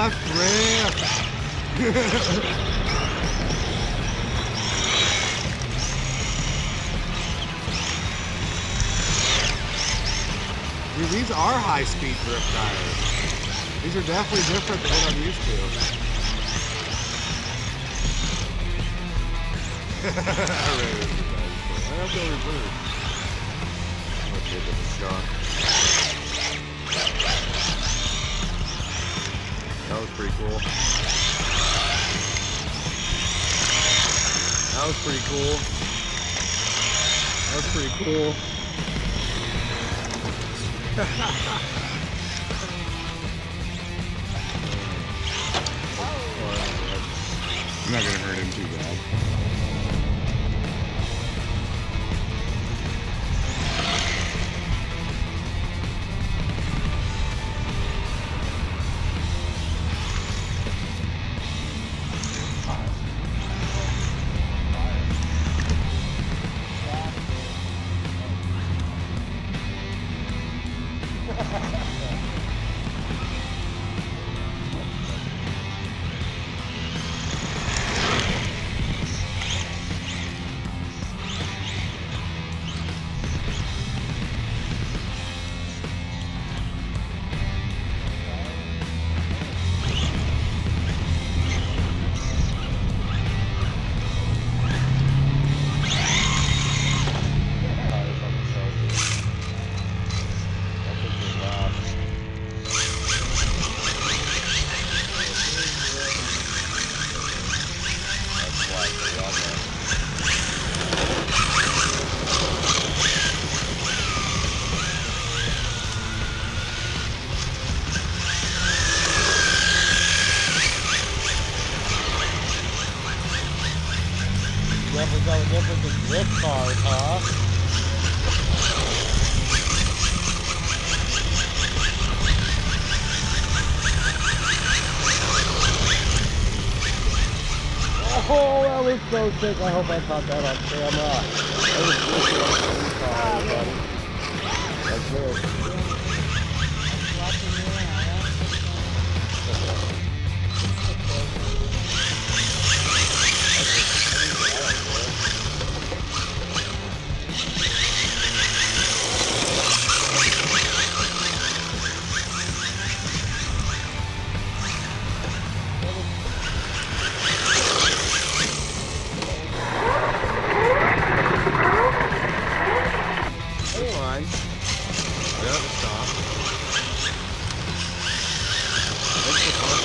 Dude, these are high-speed drift tires. These are definitely different than what I'm used to. I have no reverse. Let's give it shot. That was pretty cool. That was pretty cool. That was pretty cool. I'm not gonna hurt him too bad. Ha ha ha! Definitely got a difference in drift cars, huh? Oh, that was so sick. I hope I caught that on camera. Oh, Oh, my God.